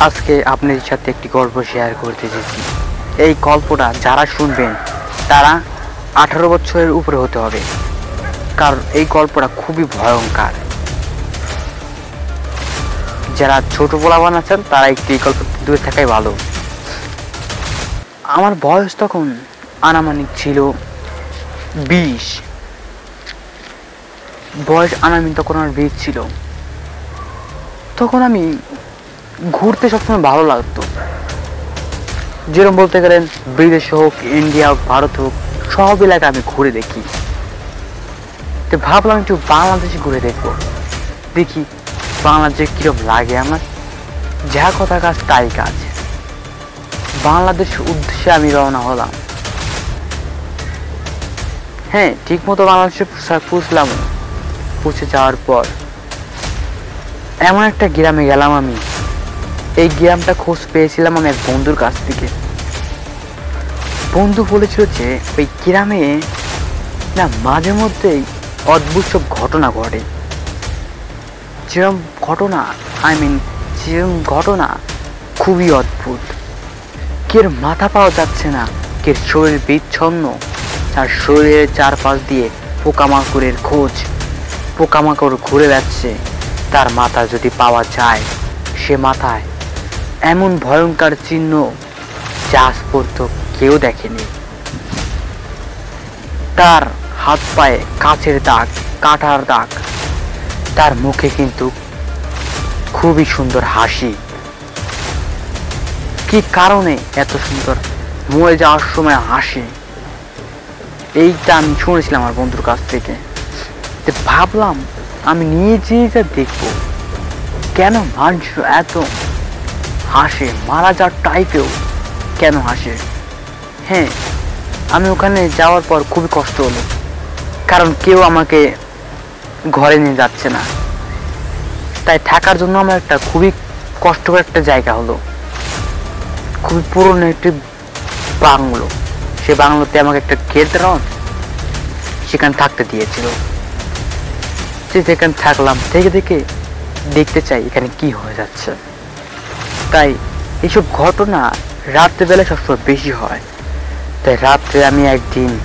আজকে আপনাদের সাথে একটি গল্প শেয়ার করতে চেয়েছি এই গল্পটা যারা শুনবেন, তারা আঠারো বছরের উপরে হতে হবে। কারণ এই গল্পটা খুবই ভয়ঙ্কর। যারা ছোট পোলাবান আছেন, তারা একটু গল্প দূরে থাকাই ভালো। আমার বয়স তখন আনামানিক ছিল বিশ। বয়স আনামিন তখন আমার বিশ ছিল। তখন আমি ঘুরতে সবসময় ভালো লাগতো। যেরকম বলতে গেলেন, বিদেশ হোক, ইন্ডিয়া হোক, ভারত হোক, সব এলাকা আমি ঘুরে দেখি। তো ভাবলাম একটু বাংলাদেশে ঘুরে দেখব। দেখি বাংলাদেশে কীরকম লাগে আমার। যা কথা কাজ তাই কাজ। বাংলাদেশের উদ্দেশ্যে আমি রওনা হলাম। হ্যাঁ ঠিক মতো বাংলাদেশে পুষলাম পৌঁছে যাওয়ার পর এমন একটা গ্রামে গেলাম আমি। এই গ্রামটা খোঁজ পেয়েছিলাম আমি এক বন্ধুর কাছ থেকে। বন্ধু বলেছিল যে, ওই গ্রামে না মাঝে মধ্যেই অদ্ভুত সব ঘটনা ঘটে। যেরম ঘটনা আই মিন যেরম ঘটনা খুবই অদ্ভুত। কের মাথা পাওয়া যাচ্ছে না, কের শরীর বিচ্ছন্ন তার শরীরের চারপাশ দিয়ে পোকামাকড়ের খোঁজ, পোকামাকড় ঘুরে যাচ্ছে তার মাথা যদি পাওয়া যায়, সে মাথায় এমন ভয়ঙ্কর চিহ্ন যা আজ কেউ দেখেনি। তার হাত পায়ে কাছের দাগ, কাটার দাগ। তার মুখে কিন্তু খুবই সুন্দর হাসি। কি কারণে এত সুন্দর মরে যাওয়ার সময় হাসি? এইটা আমি শুনেছিলাম আমার বন্ধুর কাছ থেকে। ভাবলাম, আমি নিজেই যা দেখব, কেন মানুষ এত হাসে, মারা যাওয়ার টাইপেও কেন হাসে? হ্যাঁ আমি ওখানে যাওয়ার পর খুবই কষ্ট হলো। কারণ কেউ আমাকে ঘরে নিয়ে যাচ্ছে না। তাই থাকার জন্য আমার একটা খুবই কষ্টকর একটা জায়গা হলো। খুবই পুরনো একটি বাংলো। সে বাংলোতে আমাকে একটা গেট রাউন্ড সেখানে থাকতে দিয়েছিল। সে যেখানে থাকলাম থেকে থেকে দেখতে চাই এখানে কি হয়ে যাচ্ছে। তাই এইসব ঘটনা রাত্রেবেলা সবসময় বেশি হয়। তাই রাত্রে আমি একদিন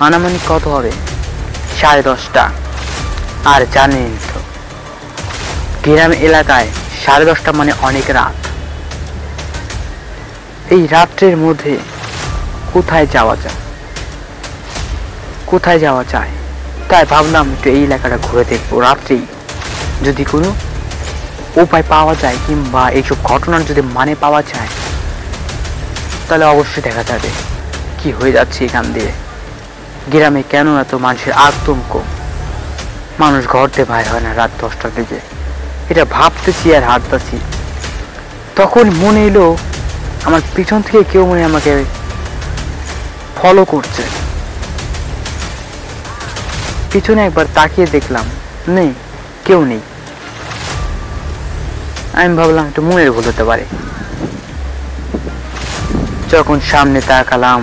আনামানিক কত হবে? সাড়ে দশটা। আর জানেন তো, গ্রাম এলাকায় সাড়ে দশটা মানে অনেক রাত। এই রাত্রের মধ্যে কোথায় যাওয়া যায়? কোথায় যাওয়া যায়? তাই ভাবলাম একটু এই এলাকাটা ঘুরে দেখব রাত্রেই। যদি কোনো উপায় পাওয়া যায় কিংবা এইসব ঘটনার যদি মানে পাওয়া যায়, তাহলে অবশ্যই দেখা যাবে কি হয়ে যাচ্ছে এখান দিয়ে। গ্রামে কেন এত মানুষের আতঙ্ক? মানুষ ঘরতে বাইর হয় না রাত দশটার দিকে। এটা ভাবতেছি আর হাঁটতেছি। তখন মনে এলো, আমার পিছন থেকে কেউ মনে আমাকে ফলো করছে। পিছনে একবার তাকিয়ে দেখলাম, নেই, কেউ নেই। আমি ভাবলাম একটু মনের ভুল হতে পারে। যখন সামনে তাকালাম,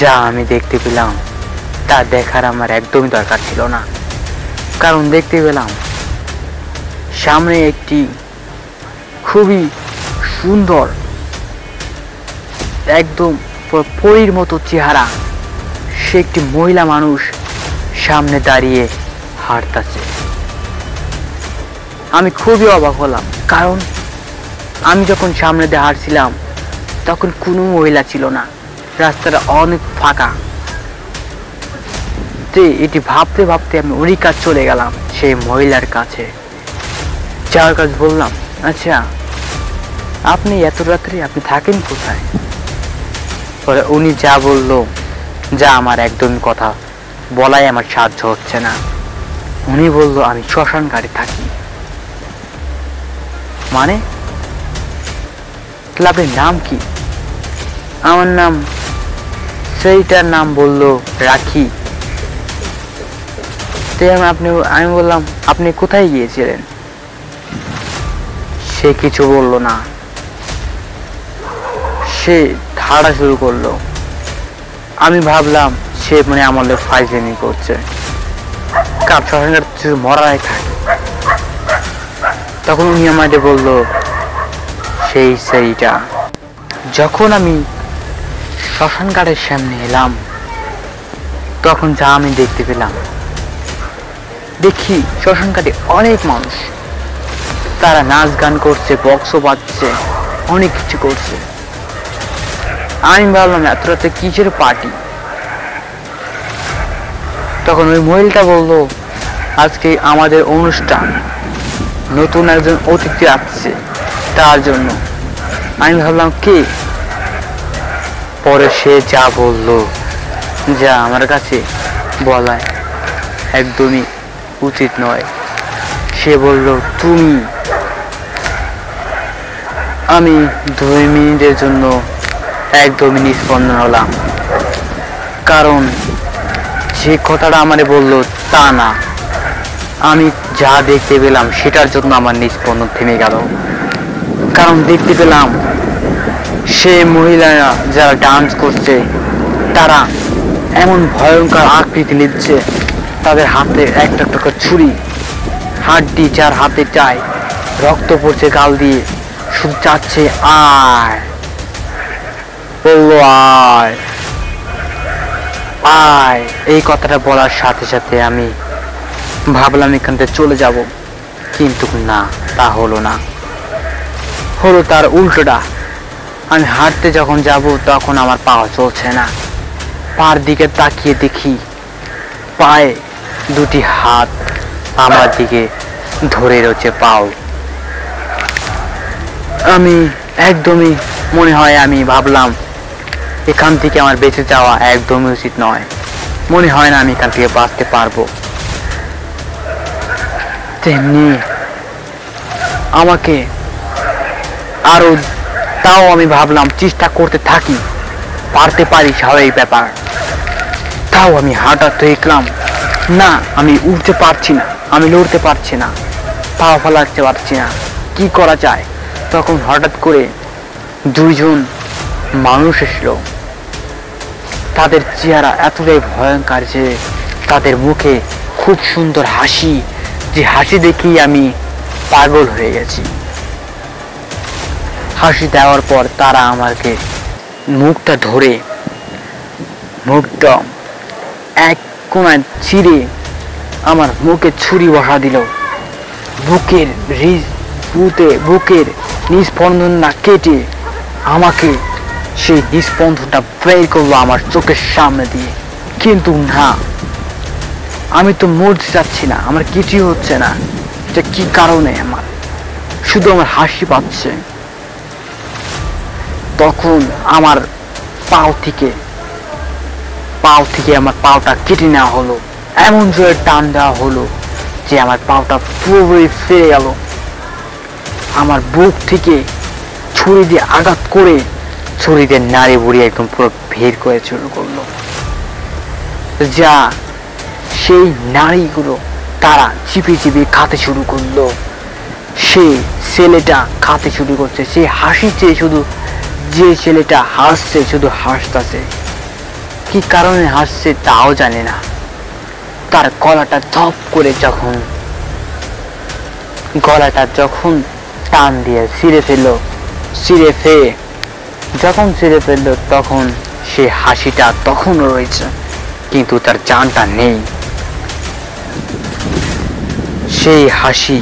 যা আমি দেখতে পেলাম, তা দেখার আমার একদমই দরকার ছিল না। কারণ দেখতে পেলাম, সামনে একটি খুবই সুন্দর, একদম পুরো পরীর মতো চেহারা, সে একটি মহিলা মানুষ সামনে দাঁড়িয়ে হাঁটতাছে। আমি খুবই অবাক হলাম, কারণ আমি যখন সামনে দিয়ে হাঁটছিলাম, তখন কোনো মহিলা ছিল না। রাস্তাটা অনেক ফাঁকা। তে এটি ভাবতে ভাবতে আমি ওরই কাজ চলে গেলাম, সেই মহিলার কাছে। যাওয়ার কাজ বললাম আচ্ছা আপনি এত রাত্রে আপনি থাকেন কোথায়? পরে উনি যা বলল, যা আমার একদম কথা, বলাই আমার সাহায্য হচ্ছে না। উনি বলল, আমি শ্মশান ঘাটে থাকি। মানে? ক্লাবের নাম কি? আমার নাম, সেইটার নাম বলল রাখি। আপনি, আমি বললাম, আপনি কোথায় গিয়েছিলেন? সে কিছু বলল না। সে ধারা শুরু করল। আমি ভাবলাম, সে মানে আমাদের লোক ফাইজেমি করছে কার শ্মশানঘাট মরাই থাকে তখন উনি আমাদের বলল, সেই সেইটা যখন আমি শ্মশান ঘাটের সামনে এলাম, তখন যা আমি দেখতে পেলাম, দেখি শ্মশান ঘাটে অনেক মানুষ। তারা নাচ গান করছে, বক্সও বাজছে, অনেক কিছু করছে। আমি ভাবলাম, এত রাতে কিসের পার্টি তখন ওই মহিলাটা বলল, আজকে আমাদের অনুষ্ঠান। নতুন একজন অতিথি আসছে তার জন্য। আমি ভাবলাম, কে? পরে সে যা বলল, যা আমার কাছে বলায় একদমই উচিত নয়। সে বলল, তুমি? আমি দুই মিনিটের জন্য একদমই নিষ্পন্দন হলাম। কারণ যে কথাটা আমারে বলল তা না। আমি যা দেখতে পেলাম, সেটার জন্য আমার নিষ্পন্দন থেমে গেল। কারণ দেখতে পেলাম, সে মহিলারা যারা ডান্স করছে, তারা এমন ভয়ঙ্কর আকৃতি নিচ্ছে। তাদের হাতে একটা করে ছুরি, হাড্ডি যার হাতে চায় রক্ত পড়ছে গাল দিয়ে, শুধু চাচ্ছে আয়, বলল আয় আয়। এই কথাটা বলার সাথে সাথে আমি ভাবলাম এখান থেকে চলে যাব। কিন্তু না, তা হলো না। হলো তার উল্টোটা। আমি হাঁটতে যখন যাব, তখন আমার পা চলছে না। পার দিকে তাকিয়ে দেখি, পায়ে দুটি হাত আমার দিকে ধরে রয়েছে পাও। আমি একদমই, মনে হয় আমি ভাবলাম, এখান থেকে আমার বেঁচে যাওয়া একদমই উচিত নয়। মনে হয় না আমি এখান থেকে বাঁচতে পারব। তেমনি আমাকে আরও তাও আমি ভাবলাম চেষ্টা করতে থাকি। পারতে পারি স্বাভাবিক ব্যাপার। তাও আমি হাঁটা দেখলাম, না, আমি উঠতে পারছি না, আমি লড়তে পারছি না পা ফেলাতে পারছি না। কি করা যায়? তখন হঠাৎ করে দুইজন মানুষ এসলো তাদের চেহারা এতটাই ভয়ঙ্কর যে তাদের মুখে খুব সুন্দর হাসি যে হাসি দেখি আমি পাগল হয়ে গেছি। হাসি দেওয়ার পর তারা আমাকে মুখটা ধরে, মুখটা এক কোনায় চিরে আমার মুখে ছুরি বসা দিল। বুকের রিজ বুতে বুকের নিস্পন্দন না কেটে আমাকে সেই নিস্পন্দনটা বের করল আমার চোখের সামনে দিয়ে। কিন্তু না আমি তো মরতে যাচ্ছি না, আমার কিছুই হচ্ছে না। এটা কি কারণে আমার? শুধু আমার হাসি পাচ্ছে। তখন আমার পাও থেকে পাও থেকে আমার পাওটা কেটে নেওয়া হলো। এমন জোরে টান দেওয়া হলো যে আমার পাওটা পুরোপুরি ফিরে গেল। আমার বুক থেকে ছুরি দিয়ে আঘাত করে ছুরি দিয়ে নাড়ি বুড়ি একদম পুরো ভিড় করে শুরু করল। যা সেই নারীগুলো তারা চিপি চিপি খাতে শুরু করল। সে ছেলেটা খাতে শুরু করছে সে হাসিছে শুধু, যে ছেলেটা হাসছে শুধু হাসতেছে। কি কারণে হাসছে তাও জানে না। তার গলাটা ধপ করে যখন, গলাটা যখন টান দিয়ে ছিঁড়ে ফেলল, ছিঁড়ে ফেয়ে যখন ছিঁড়ে ফেলল তখন সে হাসিটা তখনও রয়েছে, কিন্তু তার জানটা নেই। সেই হাসি